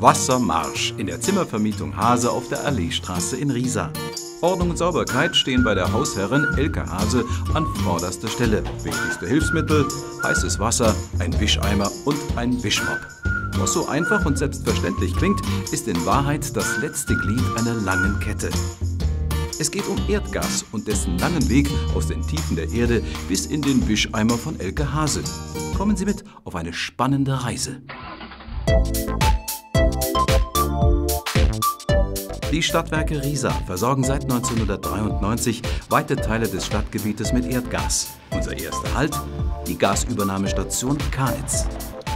Wassermarsch in der Zimmervermietung Hase auf der Alleestraße in Riesa. Ordnung und Sauberkeit stehen bei der Hausherrin Elke Hase an vorderster Stelle. Wichtigste Hilfsmittel, heißes Wasser, ein Wischeimer und ein Wischmopp. Was so einfach und selbstverständlich klingt, ist in Wahrheit das letzte Glied einer langen Kette. Es geht um Erdgas und dessen langen Weg aus den Tiefen der Erde bis in den Wischeimer von Elke Hase. Kommen Sie mit auf eine spannende Reise. Die Stadtwerke Riesa versorgen seit 1993 weite Teile des Stadtgebietes mit Erdgas. Unser erster Halt? Die Gasübernahmestation Kanitz.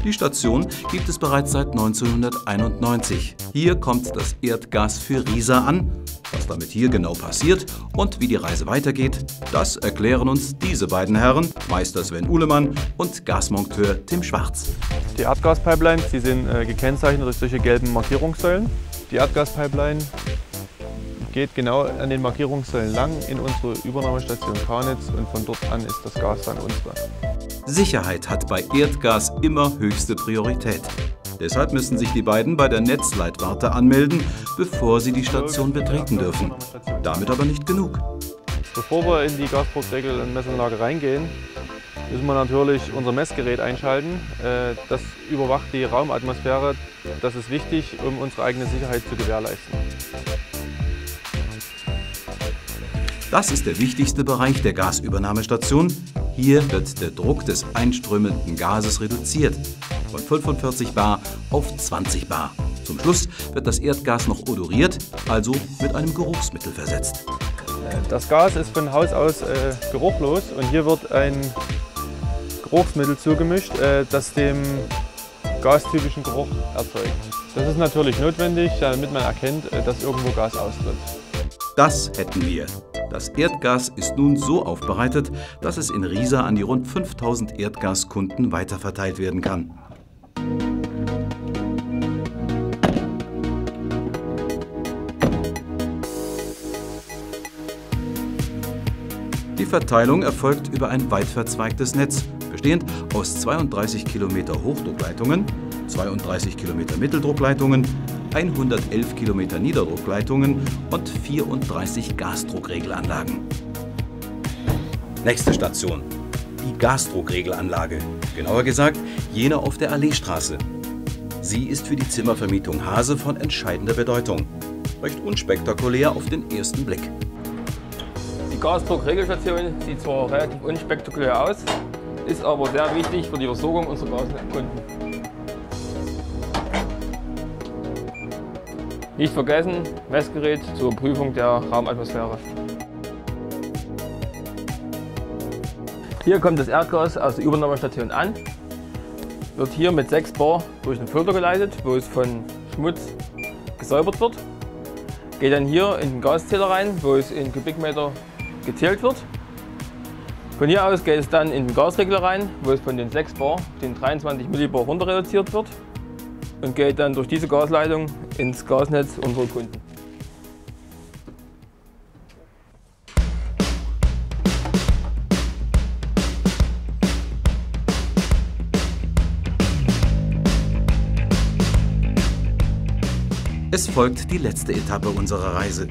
Die Station gibt es bereits seit 1991. Hier kommt das Erdgas für Riesa an. Was damit hier genau passiert und wie die Reise weitergeht, das erklären uns diese beiden Herren, Meister Sven Uhlemann und Gasmonteur Tim Schwarz. Die Erdgaspipelines, die sind äh, gekennzeichnet durch solche gelben Markierungssäulen. Die Erdgaspipeline geht genau an den Markierungssäulen lang in unsere Übernahmestation Karnitz und von dort an ist das Gas dann unsere. Sicherheit hat bei Erdgas immer höchste Priorität. Deshalb müssen sich die beiden bei der Netzleitwarte anmelden, bevor sie die Station betreten dürfen. Damit aber nicht genug. Bevor wir in die Gasdruckregel- und Messanlage reingehen, müssen wir natürlich unser Messgerät einschalten. Äh, das überwacht die Raumatmosphäre. Das ist wichtig, um unsere eigene Sicherheit zu gewährleisten. Das ist der wichtigste Bereich der Gasübernahmestation. Hier wird der Druck des einströmenden Gases reduziert von 45 Bar auf 20 Bar. Zum Schluss wird das Erdgas noch odoriert, also mit einem Geruchsmittel versetzt. Das Gas ist von Haus aus äh, geruchlos und hier wird ein Geruchsmittel zugemischt, äh, das dem gastypischen Geruch erzeugt. Das ist natürlich notwendig, damit man erkennt, äh, dass irgendwo Gas austritt. Das hätten wir. Das Erdgas ist nun so aufbereitet, dass es in Riesa an die rund 5000 Erdgaskunden weiterverteilt werden kann. Die Verteilung erfolgt über ein weit verzweigtes Netz, bestehend aus 32 Kilometer Hochdruckleitungen, 32 Kilometer Mitteldruckleitungen, 111 Kilometer Niederdruckleitungen und 34 Gasdruckregelanlagen. Nächste Station. Die Gasdruckregelanlage. Genauer gesagt, jene auf der Alleestraße. Sie ist für die Zimmervermietung Hase von entscheidender Bedeutung. Recht unspektakulär auf den ersten Blick. Gasdruckregelstation sieht zwar relativ unspektakulär aus, ist aber sehr wichtig für die Versorgung unserer Gaskunden. Nicht vergessen, Messgerät zur Prüfung der Raumatmosphäre. Hier kommt das Erdgas aus der Übernahmestation an, wird hier mit 6 Bar durch den Filter geleitet, wo es von Schmutz gesäubert wird. Geht dann hier in den Gaszähler rein, wo es in Kubikmeter gezählt wird. Von hier aus geht es dann in den Gasregler rein, wo es von den 6 Bar den 23 Millibar runter reduziert wird und geht dann durch diese Gasleitung ins Gasnetz unserer Kunden. Es folgt die letzte Etappe unserer Reise.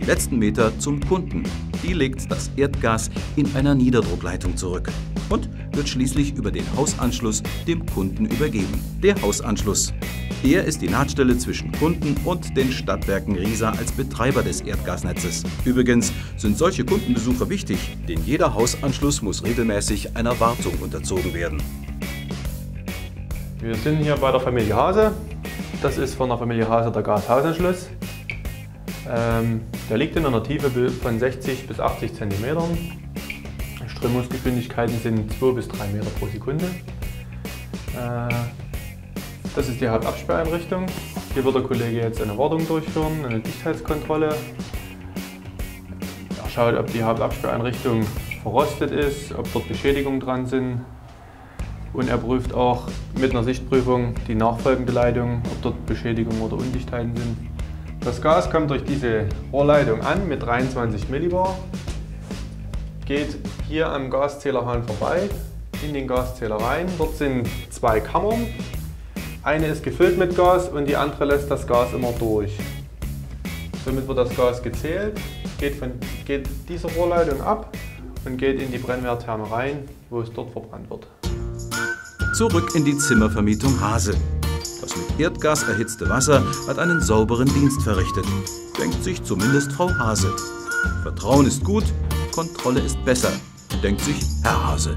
Die letzten Meter zum Kunden. Die legt das Erdgas in einer Niederdruckleitung zurück und wird schließlich über den Hausanschluss dem Kunden übergeben. Der Hausanschluss. Er ist die Nahtstelle zwischen Kunden und den Stadtwerken Riesa als Betreiber des Erdgasnetzes. Übrigens sind solche Kundenbesuche wichtig, denn jeder Hausanschluss muss regelmäßig einer Wartung unterzogen werden. Wir sind hier bei der Familie Hase. Das ist von der Familie Hase der Gashausanschluss. Ähm, der liegt in einer Tiefe von 60 bis 80 cm. Strömungsgeschwindigkeiten sind 2 bis 3 Meter pro Sekunde. Äh, das ist die Hauptabsperreinrichtung. Hier wird der Kollege jetzt eine Wartung durchführen, eine Dichtheitskontrolle. Er schaut, ob die Hauptabsperreinrichtung verrostet ist, ob dort Beschädigungen dran sind. Und er prüft auch mit einer Sichtprüfung die nachfolgende Leitung, ob dort Beschädigungen oder Undichtheiten sind. Das Gas kommt durch diese Rohrleitung an mit 23 Millibar, geht hier am Gaszählerhahn vorbei in den Gaszähler rein. Dort sind zwei Kammern. Eine ist gefüllt mit Gas und die andere lässt das Gas immer durch. Somit wird das Gas gezählt, geht, von, geht diese Rohrleitung ab und geht in die Brennwerttherme rein, wo es dort verbrannt wird. Zurück in die Zimmervermietung Hase. Das mit Erdgas erhitzte Wasser hat einen sauberen Dienst verrichtet, denkt sich zumindest Frau Hase. Vertrauen ist gut, Kontrolle ist besser, denkt sich Herr Hase.